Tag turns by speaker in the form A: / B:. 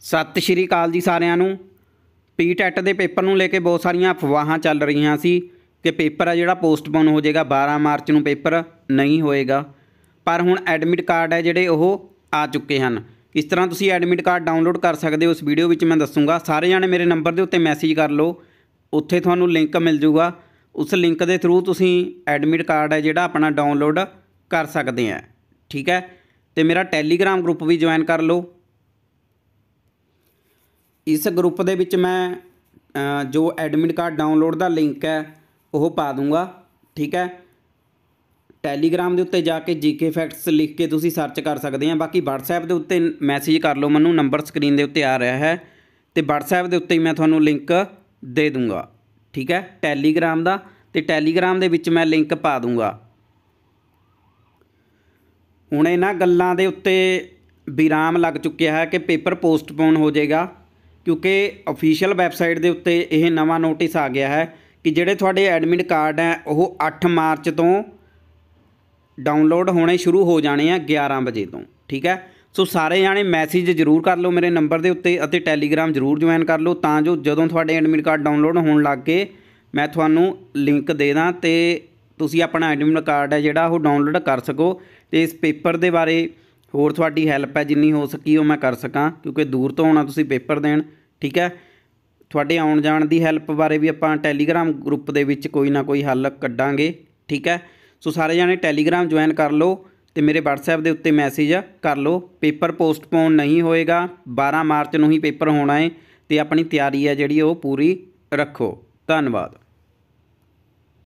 A: ਸਤਿ ਸ਼੍ਰੀ ਅਕਾਲ ਜੀ ਸਾਰਿਆਂ ਨੂੰ। ਪੀ ਪੀਟੈਟ ਦੇ ਪੇਪਰ ਨੂੰ ਲੈ ਕੇ ਬਹੁਤ ਸਾਰੀਆਂ ਅਫਵਾਹਾਂ ਚੱਲ ਰਹੀਆਂ ਸੀ ਕਿ ਪੇਪਰ ਆ ਜਿਹੜਾ ਪੋਸਟਪੋਨ ਹੋ ਜਾਏਗਾ 12 ਮਾਰਚ ਨੂੰ ਪੇਪਰ ਨਹੀਂ ਹੋਏਗਾ। ਪਰ ਹੁਣ ਐਡਮਿਟ ਕਾਰਡ ਹੈ ਜਿਹੜੇ ਉਹ ਆ ਚੁੱਕੇ ਹਨ। ਇਸ ਤਰ੍ਹਾਂ ਤੁਸੀਂ ਐਡਮਿਟ ਕਾਰਡ ਡਾਊਨਲੋਡ ਕਰ ਸਕਦੇ ਹੋ। ਉਸ ਵੀਡੀਓ ਵਿੱਚ ਮੈਂ ਦੱਸੂਗਾ। ਸਾਰੇ ਜਾਣੇ ਮੇਰੇ ਨੰਬਰ ਦੇ ਉੱਤੇ ਮੈਸੇਜ ਕਰ ਲਓ। ਉੱਥੇ ਤੁਹਾਨੂੰ ਲਿੰਕ ਮਿਲ ਜੂਗਾ। ਉਸ ਲਿੰਕ ਦੇ ਥਰੂ ਤੁਸੀਂ ਐਡਮਿਟ ਕਾਰਡ ਹੈ ਜਿਹੜਾ ਆਪਣਾ ਡਾਊਨਲੋਡ ਕਰ ਸਕਦੇ ਆ। ਠੀਕ ਹੈ? ਤੇ ਮੇਰਾ ਟੈਲੀਗ੍ਰਾਮ ਗਰੁੱਪ ਵੀ ਜੁਆਇਨ ਕਰ ਲਓ। ਇਸ ਗਰੁੱਪ ਦੇ ਵਿੱਚ ਮੈਂ ਜੋ ਐਡਮਿਟ ਕਾਰਡ ਡਾਊਨਲੋਡ ਦਾ ਲਿੰਕ ਹੈ, ਉਹ ਪਾ ਦੂੰਗਾ, ਠੀਕ ਹੈ? ਟੈਲੀਗ੍ਰਾਮ ਦੇ ਉੱਤੇ ਜਾ ਕੇ ਜੀਕੇ ਫੈਕਟਸ ਲਿਖ ਕੇ ਤੁਸੀਂ ਸਰਚ ਕਰ ਸਕਦੇ ਆ। ਬਾਕੀ WhatsApp ਦੇ ਉੱਤੇ ਮੈਸੇਜ ਕਰ ਲਓ ਮੈਨੂੰ ਨੰਬਰ ਸਕਰੀਨ ਦੇ ਉੱਤੇ ਆ ਰਿਹਾ ਹੈ। ਤੇ WhatsApp ਦੇ ਉੱਤੇ ਹੀ ਮੈਂ ਤੁਹਾਨੂੰ ਲਿੰਕ ਦੇ ਦੂੰਗਾ, ਠੀਕ ਹੈ? ਟੈਲੀਗ੍ਰਾਮ ਦਾ, ਤੇ ਟੈਲੀਗ੍ਰਾਮ ਦੇ ਵਿੱਚ ਮੈਂ ਲਿੰਕ ਪਾ ਦੂੰਗਾ। ਹੁਣ ਇਹਨਾਂ ਗੱਲਾਂ ਦੇ ਉੱਤੇ ਵਿਰਾਮ ਲੱਗ ਚੁੱਕਿਆ ਹੈ ਕਿ ਪੇਪਰ ਪੋਸਟਪੋਨ ਹੋ ਜਾਏਗਾ। ਕਿਉਂਕਿ ਅਫੀਸ਼ੀਅਲ ਵੈਬਸਾਈਟ ਦੇ ਉੱਤੇ ਇਹ ਨਵਾਂ ਨੋਟਿਸ ਆ ਗਿਆ ਹੈ ਕਿ ਜਿਹੜੇ ਤੁਹਾਡੇ ਐਡਮਿਟ ਕਾਰਡ ਹੈ, ਉਹ 8 ਮਾਰਚ ਤੋਂ ਡਾਊਨਲੋਡ ਹੋਣੇ ਸ਼ੁਰੂ ਹੋ ਜਾਣੇ ਆ 11 ਵਜੇ ਤੋਂ, ਠੀਕ ਹੈ? ਸੋ ਸਾਰੇ ਜਾਣੇ ਮੈਸੇਜ ਜ਼ਰੂਰ ਕਰ ਲਓ ਮੇਰੇ ਨੰਬਰ ਦੇ ਉੱਤੇ ਅਤੇ ਟੈਲੀਗ੍ਰਾਮ ਜ਼ਰੂਰ ਜੁਆਇਨ ਕਰ ਲਓ ਤਾਂ ਜੋ ਜਦੋਂ ਤੁਹਾਡੇ ਐਡਮਿਟ ਕਾਰਡ ਡਾਊਨਲੋਡ ਹੋਣ ਲੱਗ ਗਏ, ਮੈਂ ਤੁਹਾਨੂੰ ਲਿੰਕ ਦੇ ਦਾਂ ਤੇ ਤੁਸੀਂ ਆਪਣਾ ਐਡਮਿਟ ਕਾਰਡ ਹੈ ਜਿਹੜਾ ਉਹ ਡਾਊਨਲੋਡ ਕਰ ਸਕੋ ਤੇ ਇਸ ਪੇਪਰ ਦੇ ਬਾਰੇ ਹੋਰ ਤੁਹਾਡੀ ਹੈਲਪ ਹੈ ਜਿੰਨੀ ਹੋ ਸਕੀ ਉਹ ਮੈਂ ਕਰ ਸਕਾਂ ਕਿਉਂਕਿ ਦੂਰ ਤੋਂ ਆਉਣਾ ਤੁਸੀਂ ਪੇਪਰ ਦੇਣ। ਠੀਕ ਹੈ? ਤੁਹਾਡੇ ਆਉਣ ਜਾਣ ਦੀ ਹੈਲਪ ਬਾਰੇ ਵੀ ਆਪਾਂ ਟੈਲੀਗ੍ਰਾਮ ਗਰੁੱਪ ਦੇ ਵਿੱਚ ਕੋਈ ਨਾ ਕੋਈ ਹੱਲ ਕੱਢਾਂਗੇ, ਠੀਕ ਹੈ? ਸੋ ਸਾਰੇ ਜਾਣੇ ਟੈਲੀਗ੍ਰਾਮ ਜੁਆਇਨ ਕਰ ਲਓ ਤੇ ਮੇਰੇ WhatsApp ਦੇ ਉੱਤੇ ਮੈਸੇਜ ਕਰ ਲਓ। ਪੇਪਰ ਪੋਸਟਪੋਨ ਨਹੀਂ ਹੋਏਗਾ 12 ਮਾਰਚ ਨੂੰ ਹੀ ਪੇਪਰ ਹੋਣਾ ਹੈ ਤੇ ਆਪਣੀ ਤਿਆਰੀ ਹੈ ਜਿਹੜੀ ਉਹ ਪੂਰੀ ਰੱਖੋ। ਧੰਨਵਾਦ।